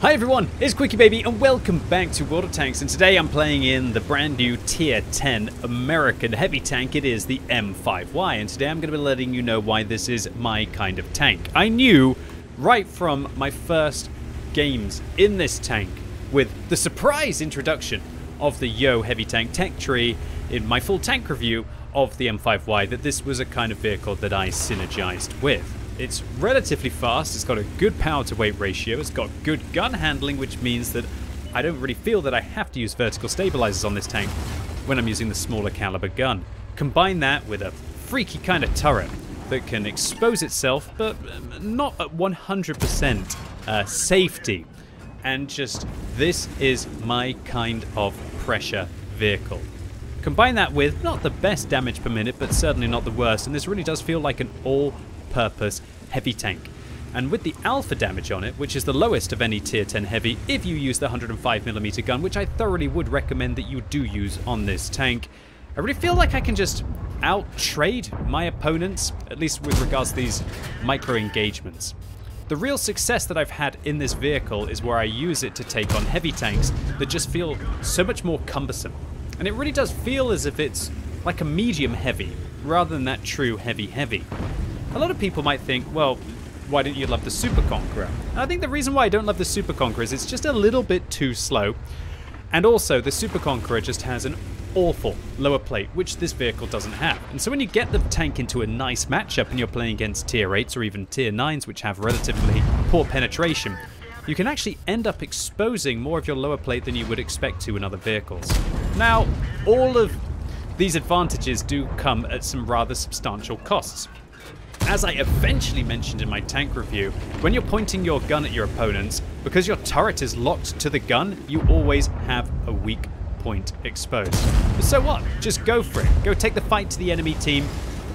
Hi everyone, it's QuickyBaby and welcome back to World of Tanks and today I'm playing in the brand new tier 10 American heavy tank. It is the M-V-Y and today I'm going to be letting you know why this is my kind of tank. I knew right from my first games in this tank with the surprise introduction of the Yoh heavy tank tech tree in my full tank review of the M-V-Y that this was a kind of vehicle that I synergized with. It's relatively fast, it's got a good power to weight ratio, it's got good gun handling, which means that I don't really feel that I have to use vertical stabilizers on this tank when I'm using the smaller caliber gun. Combine that with a freaky kind of turret that can expose itself, but um, not at 100% uh, safety. And just, this is my kind of pressure vehicle. Combine that with not the best damage per minute, but certainly not the worst, and this really does feel like an all purpose heavy tank. And with the alpha damage on it, which is the lowest of any tier 10 heavy if you use the 105mm gun, which I thoroughly would recommend that you do use on this tank, I really feel like I can just out-trade my opponents, at least with regards to these micro-engagements. The real success that I've had in this vehicle is where I use it to take on heavy tanks that just feel so much more cumbersome. And it really does feel as if it's like a medium heavy, rather than that true heavy heavy. A lot of people might think, well, why don't you love the Super Conqueror? And I think the reason why I don't love the Super Conqueror is it's just a little bit too slow. And also, the Super Conqueror just has an awful lower plate, which this vehicle doesn't have. And so when you get the tank into a nice matchup and you're playing against tier 8s or even tier 9s, which have relatively poor penetration, you can actually end up exposing more of your lower plate than you would expect to in other vehicles. Now, all of these advantages do come at some rather substantial costs. As I eventually mentioned in my tank review, when you're pointing your gun at your opponents, because your turret is locked to the gun, you always have a weak point exposed. But so what? Just go for it. Go take the fight to the enemy team,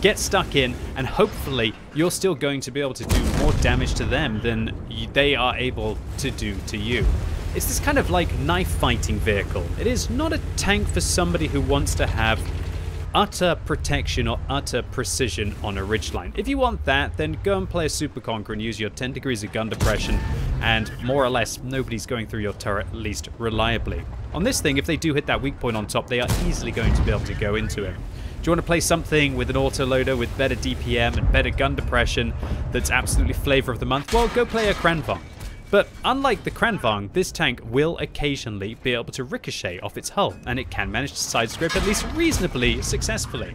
get stuck in, and hopefully you're still going to be able to do more damage to them than they are able to do to you. It's this kind of like knife fighting vehicle. It is not a tank for somebody who wants to have utter protection or utter precision on a ridgeline. If you want that, then go and play a Super Conqueror and use your 10 degrees of gun depression, and more or less, nobody's going through your turret, at least reliably. On this thing, if they do hit that weak point on top, they are easily going to be able to go into it. Do you want to play something with an autoloader with better DPM and better gun depression that's absolutely flavor of the month? Well, go play a Kranvagn. But unlike the Kranvagn, this tank will occasionally be able to ricochet off its hull, and it can manage to side scrape at least reasonably successfully.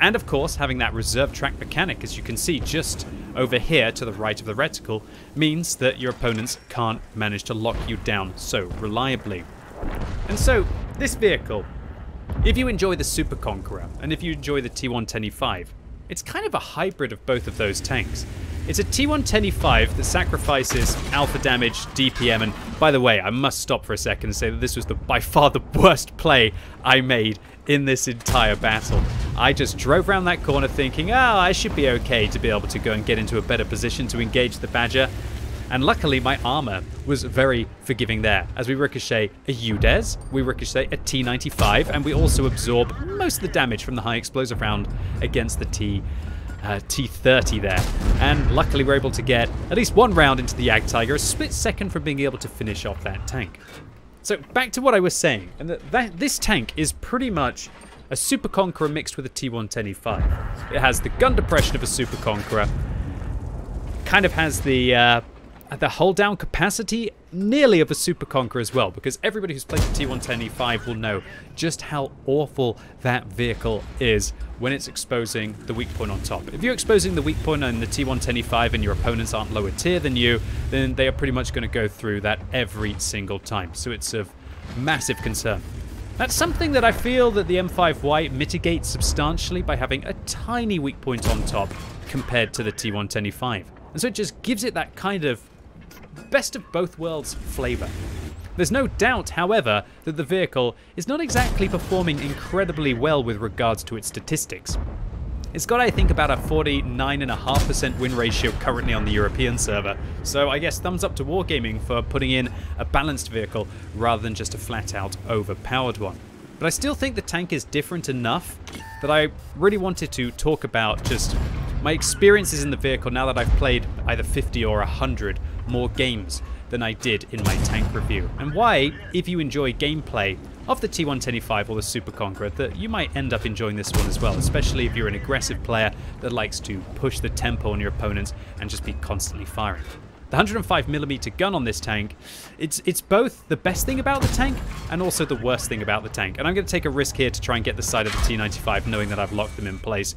And of course, having that reserve track mechanic, as you can see just over here to the right of the reticle, means that your opponents can't manage to lock you down so reliably. And so, this vehicle, if you enjoy the Super Conqueror, and if you enjoy the T110E5, it's kind of a hybrid of both of those tanks. It's a T110E5 that sacrifices alpha damage, DPM, and by the way, I must stop for a second and say that this was the by far the worst play I made in this entire battle. I just drove around that corner thinking, oh, I should be okay to be able to go and get into a better position to engage the Badger. And luckily, my armor was very forgiving there. As we ricochet a UDES, we ricochet a T95, and we also absorb most of the damage from the high explosive round against the T uh, T30 there. And luckily we're able to get at least one round into the Yag Jagdtiger, a split second from being able to finish off that tank. So back to what I was saying, and that, that this tank is pretty much a Super Conqueror mixed with a T110E5. It has the gun depression of a Super Conqueror, kind of has the uh, the hold down capacity nearly of a Super Conqueror as well, because everybody who's played the T110E5 will know just how awful that vehicle is when it's exposing the weak point on top. If you're exposing the weak point on the T110E5 and your opponents aren't lower tier than you, then they are pretty much going to go through that every single time. So it's of massive concern. That's something that I feel that the M-V-Y mitigates substantially by having a tiny weak point on top compared to the T110E5. And so it just gives it that kind of best of both worlds flavour. There's no doubt, however, that the vehicle is not exactly performing incredibly well with regards to its statistics. It's got, I think, about a 49.5% win ratio currently on the European server, so I guess thumbs up to Wargaming for putting in a balanced vehicle rather than just a flat out overpowered one. But I still think the tank is different enough that I really wanted to talk about just my experiences in the vehicle now that I've played either 50 or 100 more games than I did in my tank review, and why, if you enjoy gameplay of the T125 or the Super Conqueror, that you might end up enjoying this one as well, especially if you're an aggressive player that likes to push the tempo on your opponents and just be constantly firing. The 105mm gun on this tank, it's it's both the best thing about the tank and also the worst thing about the tank. And I'm going to take a risk here to try and get the side of the T95 knowing that I've locked them in place.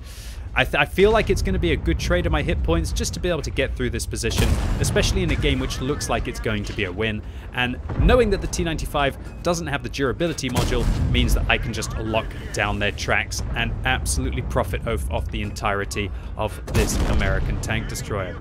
I, I, feel like it's going to be a good trade of my hit points just to be able to get through this position, especially in a game which looks like it's going to be a win. And knowing that the T95 doesn't have the durability module means that I can just lock down their tracks and absolutely profit off, off the entirety of this American tank destroyer.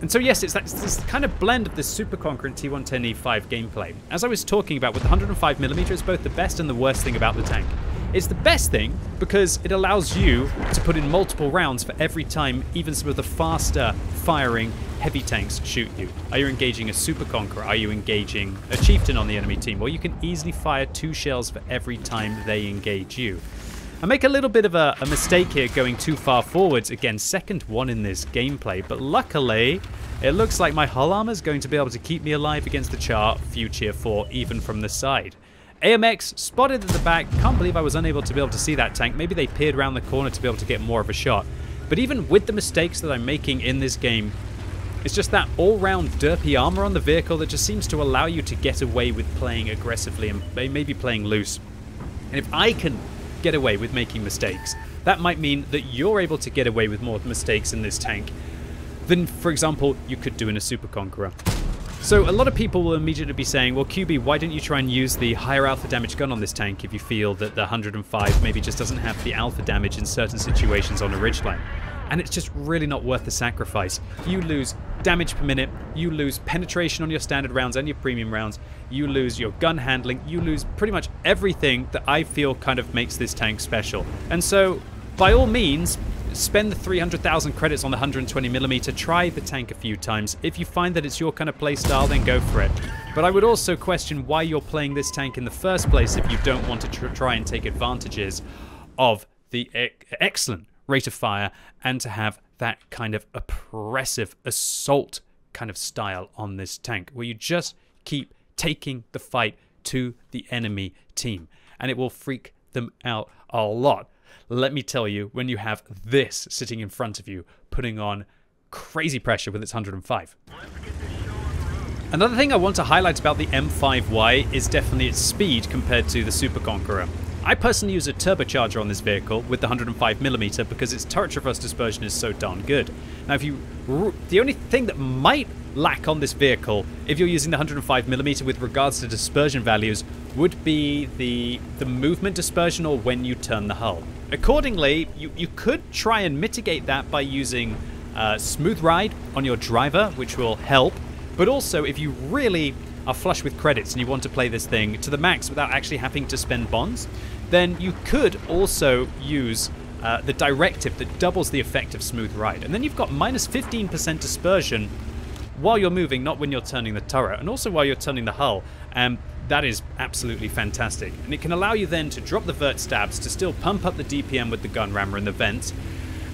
And so yes, it's, that, it's this kind of blend of this Super Conqueror and T110E5 gameplay. As I was talking about with the 105mm, it's both the best and the worst thing about the tank. It's the best thing because it allows you to put in multiple rounds for every time even some of the faster firing heavy tanks shoot you. Are you engaging a Super Conqueror? Are you engaging a Chieftain on the enemy team? Well, you can easily fire two shells for every time they engage you. I make a little bit of a, a, mistake here going too far forwards. Again, second one in this gameplay, but luckily it looks like my hull armor is going to be able to keep me alive against the Char Futur 4 even from the side. AMX spotted at the back. Can't believe I was unable to be able to see that tank. Maybe they peered around the corner to be able to get more of a shot. But even with the mistakes that I'm making in this game, it's just that all-round derpy armor on the vehicle that just seems to allow you to get away with playing aggressively and maybe playing loose. And if I can get away with making mistakes. That might mean that you're able to get away with more mistakes in this tank than, for example, you could do in a Super Conqueror. So a lot of people will immediately be saying, well, QB, why don't you try and use the higher alpha damage gun on this tank if you feel that the 105 maybe just doesn't have the alpha damage in certain situations on a ridgeline? and it's just really not worth the sacrifice. You lose damage per minute, you lose penetration on your standard rounds and your premium rounds, you lose your gun handling, you lose pretty much everything that I feel kind of makes this tank special. And so, by all means, spend the 300,000 credits on the 120mm, try the tank a few times. If you find that it's your kind of playstyle, then go for it. But I would also question why you're playing this tank in the first place if you don't want to tr try and take advantages of the e excellent rate of fire and to have that kind of oppressive assault kind of style on this tank where you just keep taking the fight to the enemy team and it will freak them out a lot. Let me tell you, when you have this sitting in front of you, putting on crazy pressure with its 105. Another thing I want to highlight about the M-V-Y is definitely its speed compared to the Super Conqueror. I personally use a turbocharger on this vehicle with the 105mm because its turret traverse dispersion is so darn good. Now if you... The only thing that might lack on this vehicle if you're using the 105mm with regards to dispersion values would be the, the movement dispersion or when you turn the hull. Accordingly, you, you could try and mitigate that by using uh, Smooth Ride on your driver, which will help. But also, if you really are flush with credits and you want to play this thing to the max without actually having to spend bonds, then you could also use uh, the directive that doubles the effect of Smooth Ride. And then you've got minus 15% dispersion while you're moving, not when you're turning the turret, and also while you're turning the hull. And um, that is absolutely fantastic. And it can allow you then to drop the vert stabs to still pump up the DPM with the gun rammer and the vents,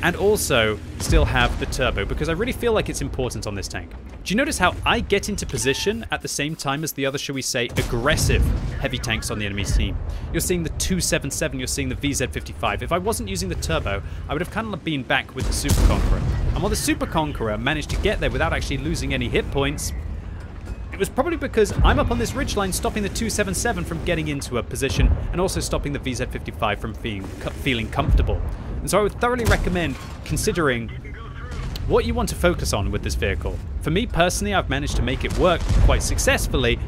and also still have the turbo because I really feel like it's important on this tank. Do you notice how I get into position at the same time as the other, shall we say, aggressive heavy tanks on the enemy's team? You're seeing the 277, you're seeing the VZ55. If I wasn't using the turbo, I would have kind of been back with the Super Conqueror. And while the Super Conqueror managed to get there without actually losing any hit points, it was probably because I'm up on this ridgeline stopping the 277 from getting into a position and also stopping the VZ55 from feeling, feeling comfortable. And so I would thoroughly recommend considering what you want to focus on with this vehicle. For me personally, I've managed to make it work quite successfully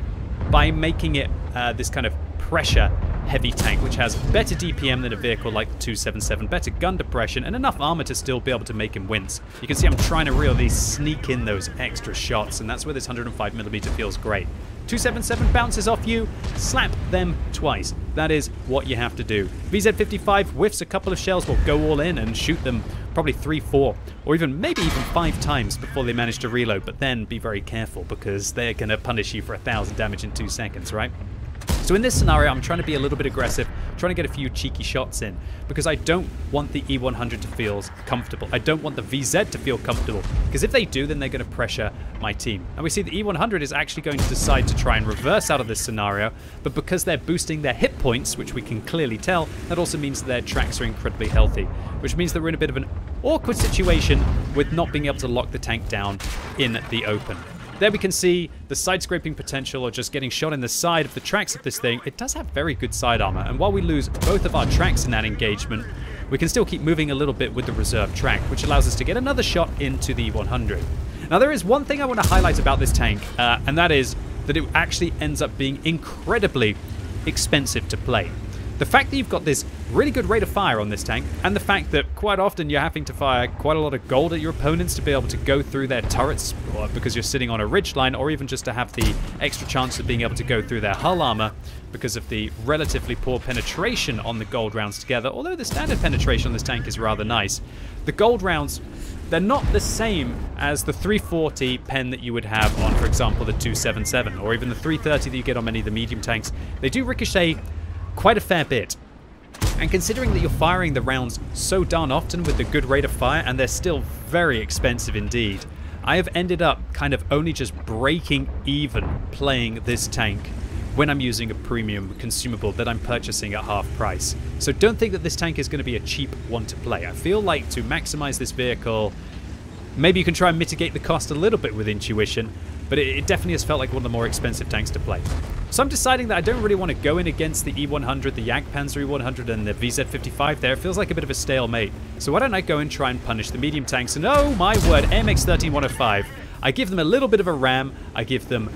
by making it uh, this kind of pressure heavy tank, which has better DPM than a vehicle like the 277, better gun depression, and enough armor to still be able to make him wince. You can see I'm trying to really sneak in those extra shots, and that's where this 105mm feels great. 277 bounces off you, slap them twice. That is what you have to do. VZ55 whiffs a couple of shells, will go all in and shoot them probably three, four, or even maybe even five times before they manage to reload, but then be very careful because they're going to punish you for a thousand damage in two seconds, right? So in this scenario, I'm trying to be a little bit aggressive, trying to get a few cheeky shots in, because I don't want the E100 to feel comfortable. I don't want the VZ to feel comfortable, because if they do, then they're going to pressure my team. And we see the E100 is actually going to decide to try and reverse out of this scenario, but because they're boosting their hit points, which we can clearly tell, that also means their tracks are incredibly healthy, which means that we're in a bit of an awkward situation with not being able to lock the tank down in the open. There we can see the side scraping potential or just getting shot in the side of the tracks of this thing. It does have very good side armor, and while we lose both of our tracks in that engagement, we can still keep moving a little bit with the reserve track, which allows us to get another shot into the 100. Now there is one thing I want to highlight about this tank, uh, and that is that it actually ends up being incredibly expensive to play. The fact that you've got this really good rate of fire on this tank, and the fact that quite often you're having to fire quite a lot of gold at your opponents to be able to go through their turrets, or because you're sitting on a ridge line, or even just to have the extra chance of being able to go through their hull armor because of the relatively poor penetration on the gold rounds together, although the standard penetration on this tank is rather nice. The gold rounds they're not the same as the 340 pen that you would have on, for example, the 277, or even the 330 that you get on many of the medium tanks. They do ricochet quite a fair bit. And considering that you're firing the rounds so darn often with the good rate of fire, and they're still very expensive indeed, I have ended up kind of only just breaking even playing this tank when I'm using a premium consumable that I'm purchasing at half price. So don't think that this tank is going to be a cheap one to play. I feel like to maximize this vehicle, maybe you can try and mitigate the cost a little bit with intuition, but it, it definitely has felt like one of the more expensive tanks to play. So I'm deciding that I don't really want to go in against the E100, the Jagdpanzer E100, and the VZ55 there. It feels like a bit of a stalemate. So why don't I go and try and punish the medium tanks? And oh my word, AMX 13105. I give them a little bit of a ram. I give them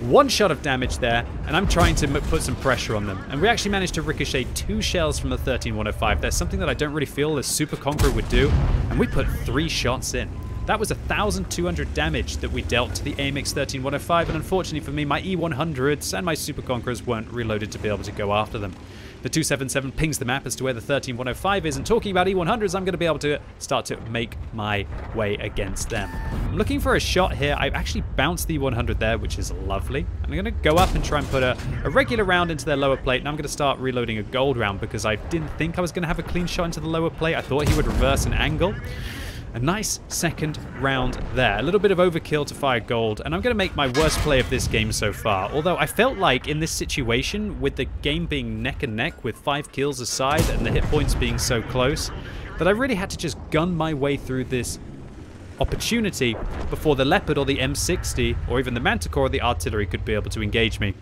one shot of damage there, and I'm trying to put some pressure on them. And we actually managed to ricochet two shells from the 13105. That's something that I don't really feel the Super Conqueror would do. And we put three shots in. That was 1,200 damage that we dealt to the AMX 13105, and unfortunately for me, my E100s and my Super Conquerors weren't reloaded to be able to go after them. The 277 pings the map as to where the 13105 is, and talking about E100s, I'm going to be able to start to make my way against them. I'm looking for a shot here. I've actually bounced the E100 there, which is lovely. I'm going to go up and try and put a, a regular round into their lower plate, and I'm going to start reloading a gold round because I didn't think I was going to have a clean shot into the lower plate. I thought he would reverse an angle. A nice second round there. A little bit of overkill to fire gold, and I'm going to make my worst play of this game so far. Although I felt like in this situation, with the game being neck and neck with five kills aside and the hit points being so close, that I really had to just gun my way through this opportunity before the Leopard or the M60 or even the Manticore or the artillery could be able to engage me.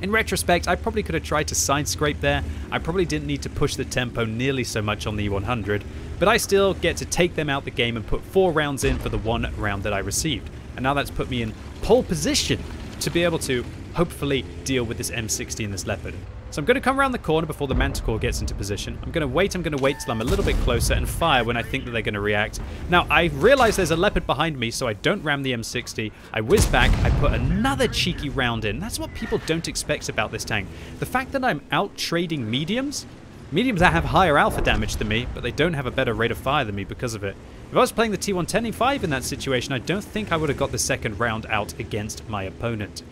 In retrospect, I probably could have tried to side scrape there. I probably didn't need to push the tempo nearly so much on the E100, but I still get to take them out the game and put four rounds in for the one round that I received. And now that's put me in pole position to be able to hopefully deal with this M60 and this Leopard. So I'm going to come around the corner before the Manticore gets into position. I'm going to wait, I'm going to wait till I'm a little bit closer and fire when I think that they're going to react. Now, I realize there's a Leopard behind me, so I don't ram the M60. I whiz back, I put another cheeky round in. That's what people don't expect about this tank. The fact that I'm out trading mediums, mediums that have higher alpha damage than me, but they don't have a better rate of fire than me because of it. If I was playing the T110E5 in that situation, I don't think I would have got the second round out against my opponent.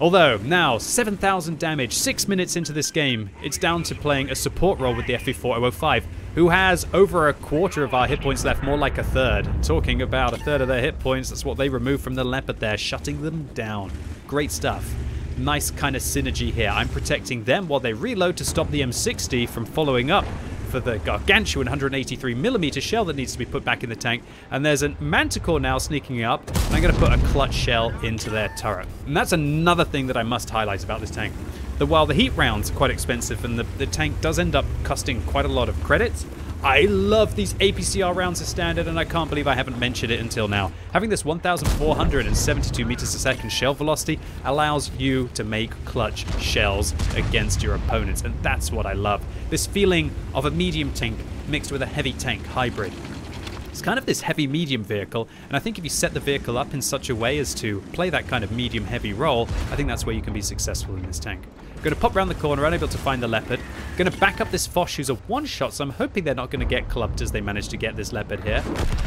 Although, now, 7,000 damage, 6 minutes into this game, it's down to playing a support role with the FV4005, who has over a quarter of our hit points left, more like a third. Talking about a third of their hit points, that's what they removed from the Leopard there, shutting them down. Great stuff. Nice kind of synergy here. I'm protecting them while they reload to stop the M60 from following up for the gargantuan 183mm shell that needs to be put back in the tank. And there's a Manticore now sneaking up. And I'm going to put a clutch shell into their turret. And that's another thing that I must highlight about this tank. That while the heat rounds are quite expensive and the, the tank does end up costing quite a lot of credits, I love these APCR rounds as standard, and I can't believe I haven't mentioned it until now. Having this 1,472 meters a second shell velocity allows you to make clutch shells against your opponents, and that's what I love. This feeling of a medium tank mixed with a heavy tank hybrid. It's kind of this heavy medium vehicle, and I think if you set the vehicle up in such a way as to play that kind of medium heavy role, I think that's where you can be successful in this tank. Going to pop around the corner, unable to find the Leopard. Going to back up this Foch, who's a one-shot, so I'm hoping they're not going to get clubbed as they manage to get this Leopard here.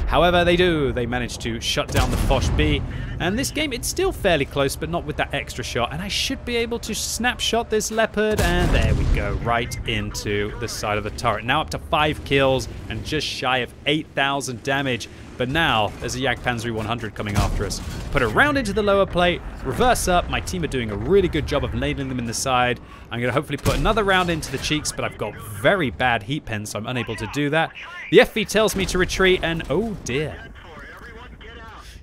However, they do. They manage to shut down the Foch B. And this game, it's still fairly close, but not with that extra shot. And I should be able to snapshot this Leopard, and there we go, right into the side of the turret. Now up to five kills and just shy of 8,000 damage. But now, there's a Jagdpanzer 100 coming after us. Put a round into the lower plate, reverse up. My team are doing a really good job of nailing them in the side. I'm going to hopefully put another round into the cheeks, but I've got very bad heat pens, so I'm unable to do that. The FV tells me to retreat, and oh dear.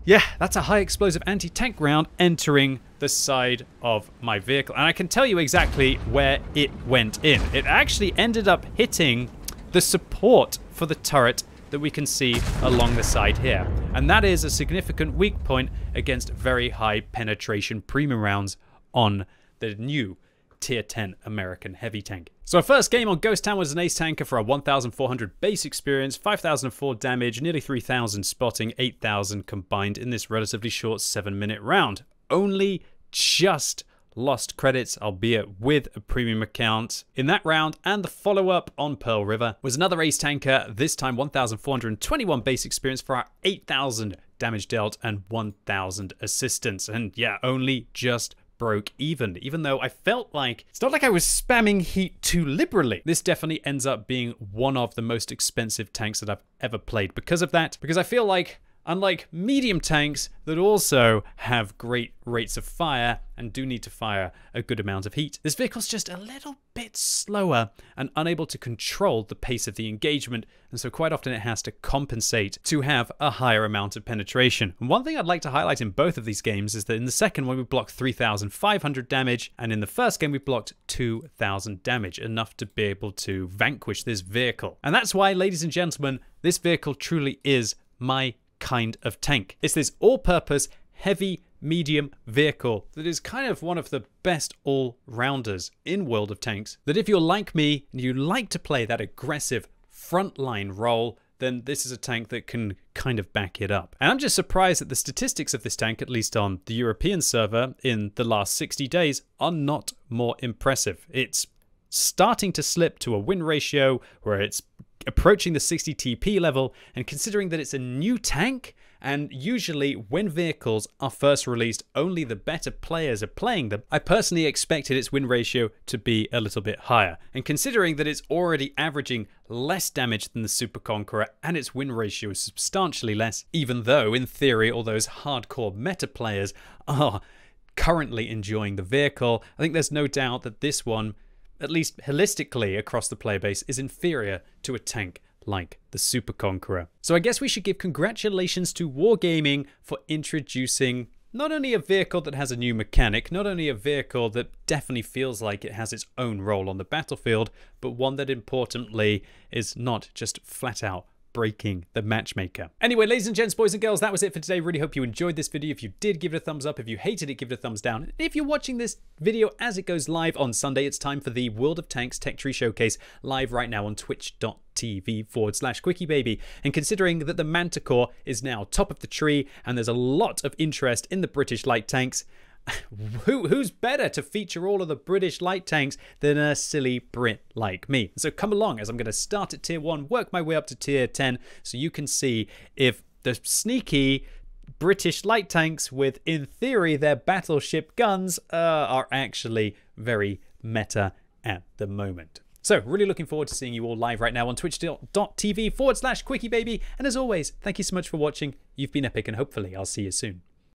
Yeah, that's a high explosive anti-tank round entering the side of my vehicle. And I can tell you exactly where it went in. It actually ended up hitting the support for the turret that we can see along the side here. And that is a significant weak point against very high penetration premium rounds on the new tier 10 American heavy tank. So our first game on Ghost Town was an ace tanker for a 1400 base experience, 5004 damage, nearly 3000 spotting, 8000 combined in this relatively short 7 minute round. Only just lost credits, albeit with a premium account. In that round and the follow-up on Pearl River was another ace tanker, this time 1,421 base experience for our 8,000 damage dealt and 1,000 assistance. And yeah, only just broke even, even though I felt like it's not like I was spamming heat too liberally. This definitely ends up being one of the most expensive tanks that I've ever played because of that, because I feel like unlike medium tanks that also have great rates of fire and do need to fire a good amount of heat. This vehicle's just a little bit slower and unable to control the pace of the engagement, and so quite often it has to compensate to have a higher amount of penetration. And one thing I'd like to highlight in both of these games is that in the second one we blocked 3,500 damage, and in the first game we blocked 2,000 damage, enough to be able to vanquish this vehicle. And that's why, ladies and gentlemen, this vehicle truly is my kind of tank. It's this all-purpose, heavy, medium vehicle that is kind of one of the best all-rounders in World of Tanks. That if you're like me and you like to play that aggressive frontline role, then this is a tank that can kind of back it up. And I'm just surprised that the statistics of this tank, at least on the European server in the last 60 days, are not more impressive. It's starting to slip to a win ratio where it's approaching the 60 TP level, and considering that it's a new tank, and usually when vehicles are first released, only the better players are playing them, I personally expected its win ratio to be a little bit higher. And considering that it's already averaging less damage than the Super Conqueror and its win ratio is substantially less, even though in theory all those hardcore meta players are currently enjoying the vehicle, I think there's no doubt that this one at least holistically across the playbase, is inferior to a tank like the Super Conqueror. So I guess we should give congratulations to Wargaming for introducing not only a vehicle that has a new mechanic, not only a vehicle that definitely feels like it has its own role on the battlefield, but one that importantly is not just flat out breaking the matchmaker. Anyway, ladies and gents, boys and girls, that was it for today. Really hope you enjoyed this video. If you did, give it a thumbs up. If you hated it, give it a thumbs down. If you're watching this video as it goes live on Sunday, it's time for the World of Tanks Tech Tree Showcase live right now on twitch.tv forward slash quickybaby. And considering that the Manticore is now top of the tree and there's a lot of interest in the British light tanks, who, who's better to feature all of the British light tanks than a silly Brit like me? So come along as I'm going to start at tier 1, work my way up to tier 10 so you can see if the sneaky British light tanks with, in theory, their battleship guns uh, are actually very meta at the moment. So, really looking forward to seeing you all live right now on twitch.tv forward slash quickybaby. And as always, thank you so much for watching. You've been epic, and hopefully, I'll see you soon.